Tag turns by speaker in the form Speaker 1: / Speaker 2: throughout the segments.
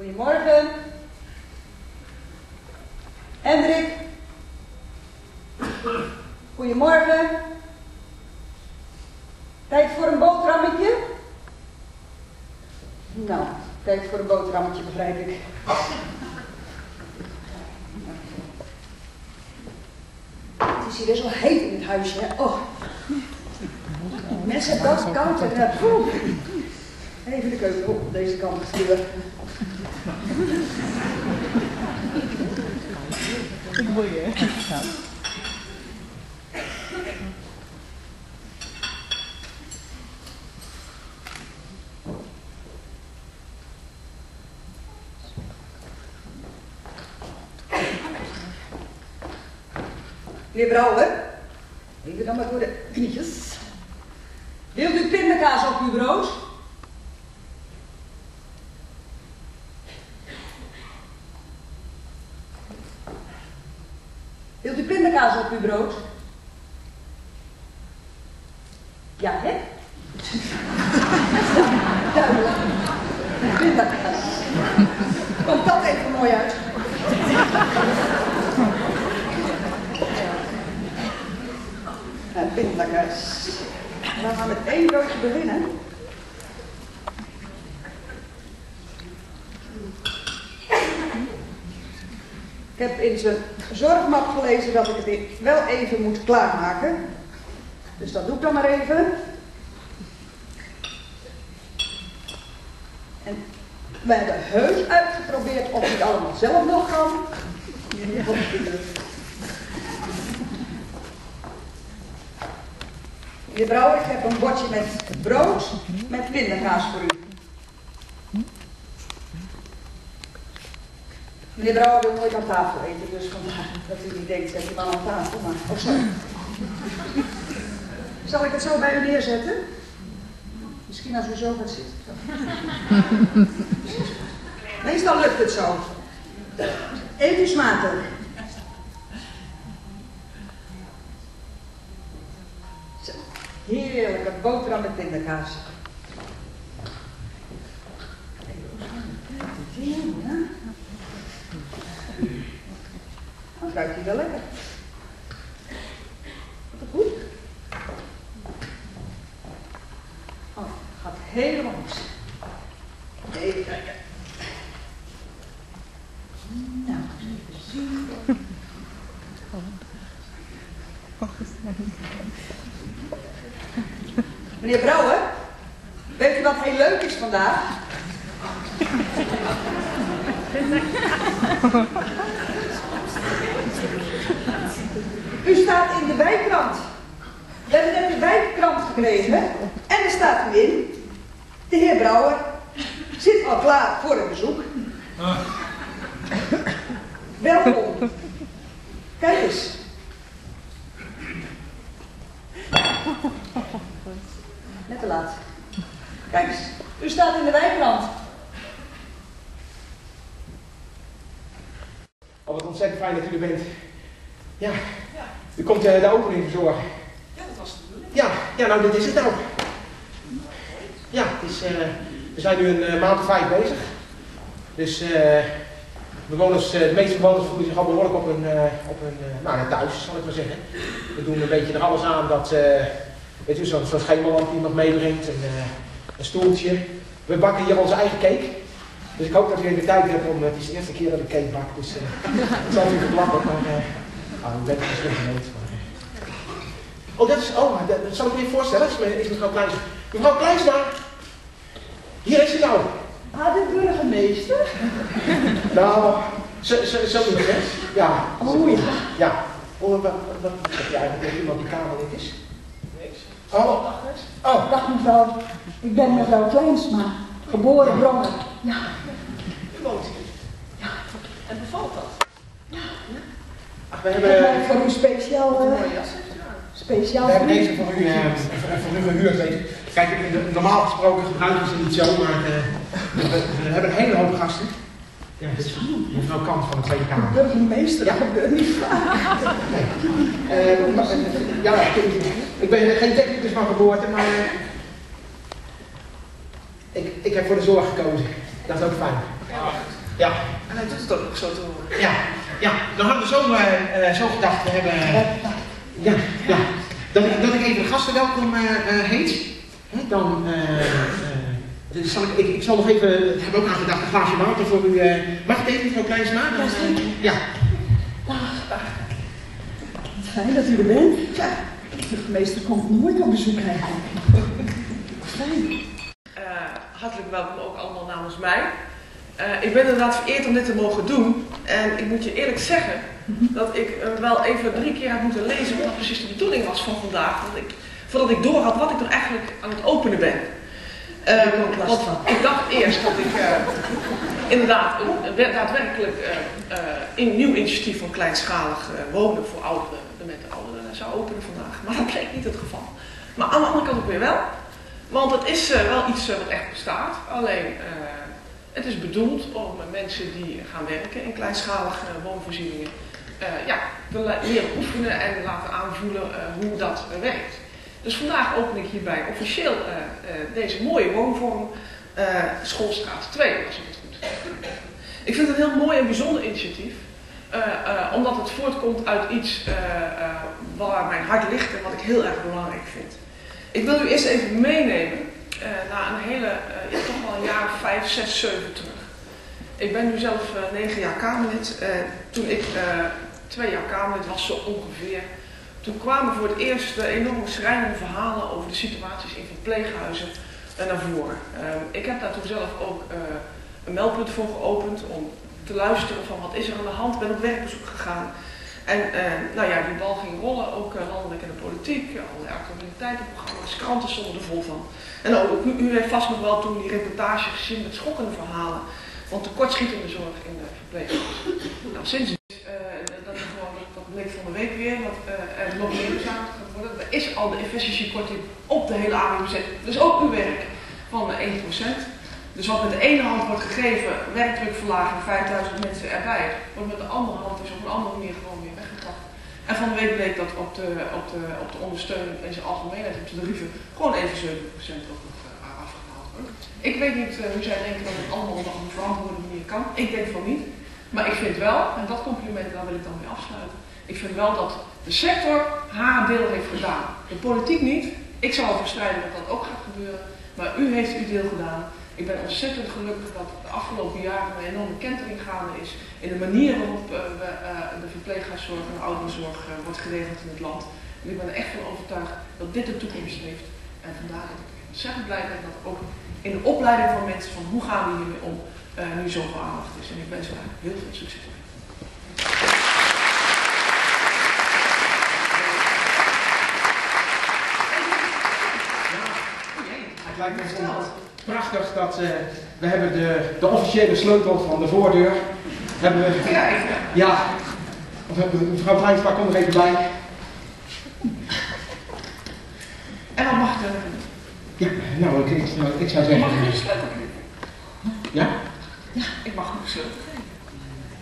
Speaker 1: Goedemorgen. Hendrik. Goedemorgen. Tijd voor een boterhammetje? Nou, tijd voor een boterhammetje begrijp ik. Het is hier best wel heet in het huisje, hè? Oh. Mensen, dat koud en. Even de keuken op deze kant.
Speaker 2: Ik je. Ja.
Speaker 1: Meneer Brouwer, even dan maar voor de knietjes. Wilt u pindakaas op uw brood? Wilt u op uw brood? Ja, hè? Duidelijk. Pindakaas. Komt dat even mooi uit? Ja, pindakaas. Dan gaan we met één broodje beginnen. Ik heb in zijn zorgmap gelezen dat ik het wel even moet klaarmaken. Dus dat doe ik dan maar even. En we hebben heus uitgeprobeerd of het allemaal zelf nog kan. Meneer Brouwer, ik heb een bordje met brood met pindakaas voor u. Meneer Brouwer wil nooit aan tafel eten, dus vandaar dat u niet denkt, zet die man aan tafel. Maar, oh, sorry. Zal ik het zo bij u neerzetten? Misschien als u zo gaat zitten. Meestal lukt het zo. U smakelijk. Zo, Heerlijke boterham met pindakaas. Ja. Dan ruikt hij wel lekker. Goed? Oh, gaat helemaal goed. Even kijken. Nou, even zien. Meneer Brouwer, weet u wat heel leuk is vandaag? U staat in de wijkkrant. We hebben net de wijkkrant gekregen en er staat u in. De heer Brouwer zit al klaar voor een bezoek. Welkom. Kijk eens. Net te laat. Kijk eens, u staat in de wijkrand.
Speaker 3: Oh, wat ontzettend fijn dat u er bent. Ja, u komt eh, de opening verzorgen.
Speaker 1: Ja, dat was de bedoeling.
Speaker 3: Ja, ja, nou dit is het nou. Ja, het is, eh, we zijn nu een eh, maand of vijf bezig. Dus eh, bewoners, de meeste bewoners voelen zich al behoorlijk op hun, eh, op hun nou, thuis, zal ik maar zeggen. We doen een beetje er alles aan dat, weet u, zo'n schemerlamp die nog meebrengt, een, een stoeltje. We bakken hier onze eigen cake. Dus ik hoop dat u even de tijd hebt om, het is de eerste keer dat ik cake bak, dus het zal even klappen, maar misschien geweten. Maar, eh. Oh, dat is, oh, dat, dat zal ik me even voorstellen, is, me- is mevrouw Kleijsma. Mevrouw Kleijsma, hier is ze nou.
Speaker 1: Ah, de burgemeester?
Speaker 3: Nou, zo, zo, zo niet, hè? Ja.
Speaker 1: Oh ja.
Speaker 3: Ja. Oh, wat, wat, wat zeg je eigenlijk dat iemand die kamer niet is? Niks. Oh, oh.
Speaker 1: Dag mevrouw, ik ben mevrouw Kleinsma, geboren Bronger. Ja,
Speaker 3: U woont hier.
Speaker 4: En bevalt dat?
Speaker 3: Ach, we hebben,
Speaker 1: voor u speciaal, eh, speciaal
Speaker 3: we hebben deze voor u, eh, voor, u gehuurd. Weet je. Kijk, de- normaal gesproken gebruiken ze niet zo, maar eh, we, we hebben een hele hoop gasten. Ja, dit is mevrouw Kant van de Tweede Kamer.
Speaker 1: Burgemeester,
Speaker 3: Ja.
Speaker 1: dat niet vaak.
Speaker 3: Eh, maar, ja, ik, ik ben geen technicus van geboorte, maar ik, ik heb voor de zorg gekozen. Dat is ook fijn.
Speaker 4: Ja.
Speaker 3: Ja,
Speaker 4: En hij doet het ook nog zo te horen.
Speaker 3: ja, ja. Dan hadden we zo, eh, eh, zo gedacht, we hebben... ja, ja. Dat, ik, dat ik even de gasten welkom eh, eh, heet. Hè, dan... eh, eh, dus zal ik, ik, ik zal nog even, ik heb ook aan gedacht, een glaasje water voor u. eh, mag ik even, mevrouw Kleinsma? Dan, eh, ja.
Speaker 1: Fijn dat u er bent. Ja, de burgemeester komt nooit op bezoek eigenlijk. Fijn.
Speaker 4: Eh, hartelijk welkom ook allemaal namens mij. Eh, ik ben inderdaad vereerd om dit te mogen doen. En ik moet je eerlijk zeggen dat ik wel even drie keer heb moeten lezen wat precies de bedoeling was van vandaag. Want ik, voordat ik door had wat ik er eigenlijk aan het openen ben.
Speaker 1: Last
Speaker 4: want ik dacht eerst dat ik eh, inderdaad een, een wer- daadwerkelijk eh, eh, een nieuw initiatief van kleinschalig wonen voor ouderen, met ouderen zou openen vandaag. Maar dat bleek niet het geval. Maar aan de andere kant ook weer wel. Want het is wel iets wat echt bestaat. Alleen het is bedoeld om mensen die gaan werken in kleinschalige woonvoorzieningen eh, ja, te leren oefenen en laten aanvoelen eh, hoe dat werkt. Dus vandaag open ik hierbij officieel eh, deze mooie woonvorm Schoolstraat 2, als ik het goed heb. Ik vind het een heel mooi en bijzonder initiatief. omdat het voortkomt uit iets waar mijn hart ligt en wat ik heel erg belangrijk vind. Ik wil u eerst even meenemen eh, naar een hele, eh, toch wel een jaar of vijf, zes, zeven terug. Ik ben nu zelf eh, negen jaar Kamerlid. Toen ik twee jaar Kamerlid was, zo ongeveer, toen kwamen voor het eerst de enorme schrijnende verhalen over de situaties in verpleeghuizen naar voren. Ik heb daar toen zelf ook een meldpunt voor geopend om te luisteren van wat is er aan de hand. Ik ben op werkbezoek gegaan. En eh, nou ja, die bal ging rollen, ook eh, landelijk in de politiek, allerlei actualiteitenprogramma's, kranten stonden er vol van. En ook u, heeft vast nog wel toen die reportage gezien met schokkende verhalen van tekortschietende zorg in de verpleeghuizen. Nou, sinds eh, dat, is gewoon, dat, bleek van de week weer, dat eh, er nog meer bezuinigd gaat worden. Er is al de efficiëntiekorting op de hele AWBZ, dus ook uw werk, van de 1%. Dus wat met de ene hand wordt gegeven, werkdrukverlaging, 5000 mensen erbij, wordt met de andere hand dus op een andere manier gewoon weer. En van de week bleek dat op de, op de, op de ondersteuning in zijn algemeenheid, op de tarieven, gewoon even 7% ook nog eh, afgehaald wordt. Ik weet niet eh, hoe zij denken dat het allemaal op een verantwoorde manier kan. Ik denk van niet. Maar ik vind wel, en dat compliment daar wil ik dan mee afsluiten. Ik vind wel dat de sector haar deel heeft gedaan. De politiek niet. Ik zal ervoor strijden dat dat ook gaat gebeuren. Maar u heeft uw deel gedaan. Ik ben ontzettend gelukkig dat de afgelopen jaren een enorme kentering gaande is in de manier waarop eh, we, eh, de verpleeghuiszorg en de ouderenzorg eh, wordt geregeld in het land. En ik ben er echt van overtuigd dat dit de toekomst heeft. En vandaar dat ik ontzettend blij ben dat ook in de opleiding van mensen van hoe gaan we hiermee om, nu zoveel aandacht is. En ik wens daar heel veel succes mee.
Speaker 3: Het lijkt me gewoon prachtig dat eh, we hebben de, de officiële sleutel van de voordeur. Hebben we,
Speaker 4: Kijk,
Speaker 3: ja, of hebben we- mevrouw Kleinsma, kom er even bij.
Speaker 4: en dan mag de,
Speaker 3: Ja, nou, ik, ik, ik zou
Speaker 4: mag
Speaker 3: zeggen.
Speaker 4: ik de sleutel geven.
Speaker 3: Ja?
Speaker 4: Ik mag nog de sleutel geven.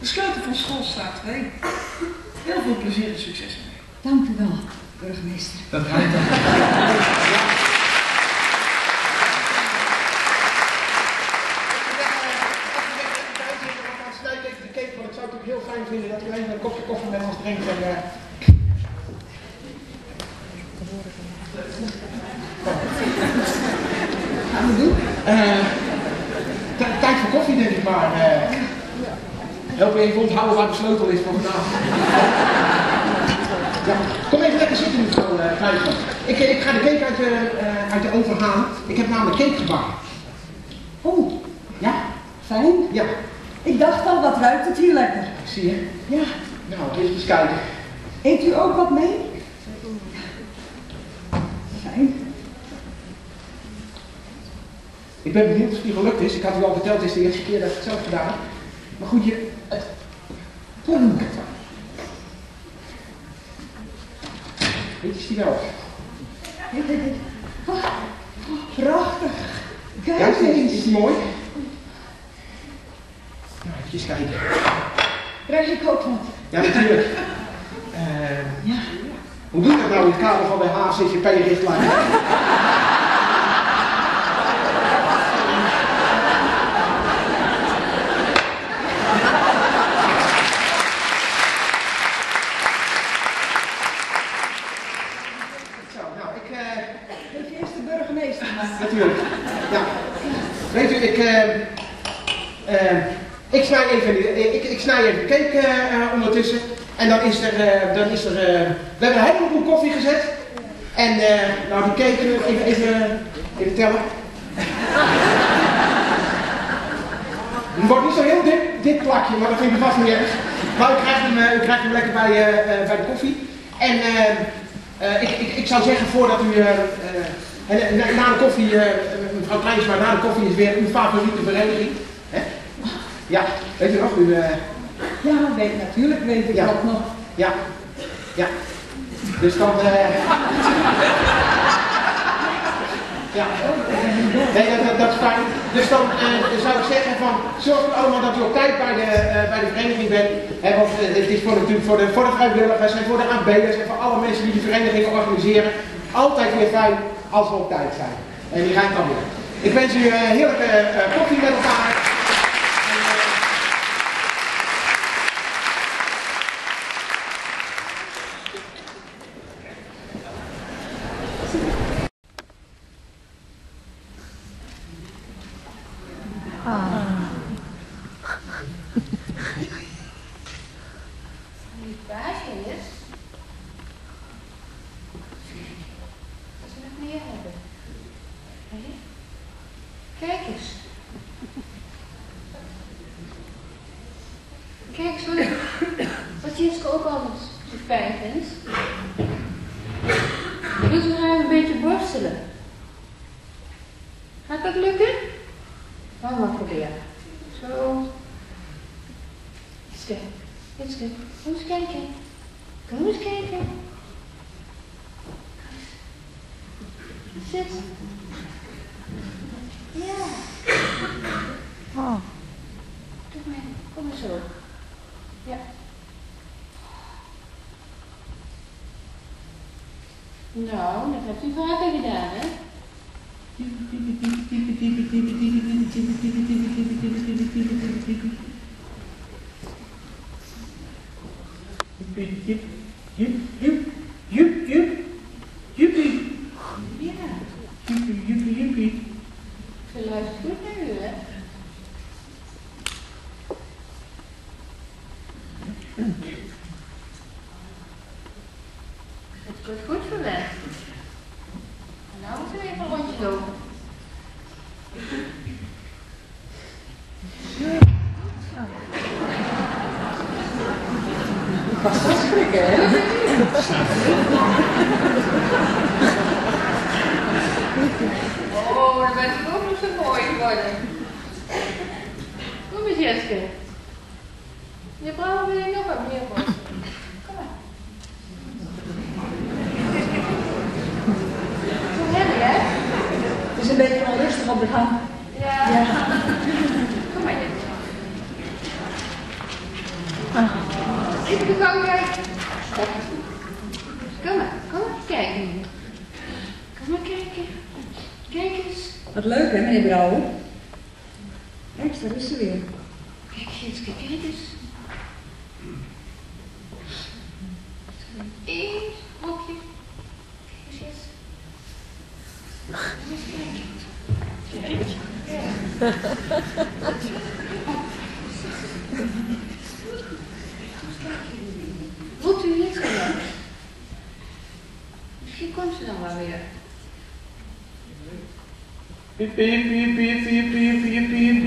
Speaker 4: De sleutel van schoolstraat 2. Heel veel plezier en succes ermee.
Speaker 1: Dank u wel, burgemeester.
Speaker 3: Dat rijdt dan. Ik zou het ook heel fijn vinden dat u even een kopje eh,
Speaker 1: Gaan we doen?
Speaker 3: eh, tijd voor koffie, denk ik maar. eh. help me even onthouden waar de sleutel is voor vanavond. Ja, kom even lekker zitten, mevrouw uh, Kleinsma. Ik, eh, ik ga de cake uit de, eh, uit de oven halen. Ik heb namelijk cake gebakken.
Speaker 1: Oh,
Speaker 3: Ja?
Speaker 1: fijn.
Speaker 3: Ja,
Speaker 1: Ik dacht al, wat ruikt het hier lekker.
Speaker 3: zie je.
Speaker 1: Ja,
Speaker 3: Nou, even eens kijken.
Speaker 1: eet u ook wat mee? Fijn.
Speaker 3: Ik ben benieuwd of die gelukt is. Ik had u al verteld, het is de eerste keer dat ik het zelf gedaan. Maar goed, je... Het... Weet je, is die wel?
Speaker 1: dit, dit, dit. Ah, prachtig.
Speaker 3: Ja,
Speaker 1: Kijk
Speaker 3: die,
Speaker 1: eens.
Speaker 3: is die mooi? Nou, even kijken.
Speaker 1: Krijg ik ook wat?
Speaker 3: Ja, natuurlijk. Eh,
Speaker 1: Ja.
Speaker 3: hoe doe je dat nou in het kader van de HCCP-richtlijn? snij even cake eh, ondertussen. En dan is er, eh, dan is er eh, we hebben een heleboel koffie gezet. En nou die eh, even, even, even tellen. Het wordt niet zo heel dik, dik plakje, maar dat vind ik vast niet erg. Maar u krijgt hem, u krijgt hem lekker bij, bij de koffie. En ik, ik, ik zou zeggen, voordat u... na, na de koffie, mevrouw Kleinsma, na de koffie is weer uw favoriete vereniging. Hè? Ja, weet u nog? U,
Speaker 1: Ja, weet, natuurlijk weet ik
Speaker 3: Ja.
Speaker 1: ook nog.
Speaker 3: ja, ja. Dus dan... eh ja. Nee, dat, dat, dat is fijn. Dus dan eh, zou ik zeggen van, zorg er allemaal dat u op tijd bij de, eh, bij de vereniging bent. Hè, want het is voor, natuurlijk voor de, voor de vrijwilligers en voor de aanbieders en voor alle mensen die de vereniging organiseren. Altijd weer fijn als we op tijd zijn. En die rijdt dan weer. Ik wens u een heerlijke koffie met elkaar. En, eh,
Speaker 5: Die baasje is. Wat ze nog meer hebben. Hé? Kijk eens. Kijk eens wat, Jitske ook alles zo fijn vindt. Doe ze haar een beetje borstelen. Gaat dat lukken? We maar proberen. Zo. Jitske. Jitske, kom eens kijken. Kom eens kijken. Zit. Ja. Doe maar. Kom maar zo. Ja. Nou, dat hebt u vaker gedaan, hè? window. That's pretty good. Even
Speaker 1: de gang
Speaker 5: kijken. Kom maar, kom maar kijken. Kom maar kijken. Kijk eens.
Speaker 1: Wat leuk, hè, meneer Brouwer? Kijk, daar is ze weer.
Speaker 5: Kijk, Jeske, kijk eens. Eén hokje. Kijk eens, eens. Voelt emotional over. Beep, beep, beep, beep, beep,
Speaker 1: beep,
Speaker 5: beep,
Speaker 1: beep.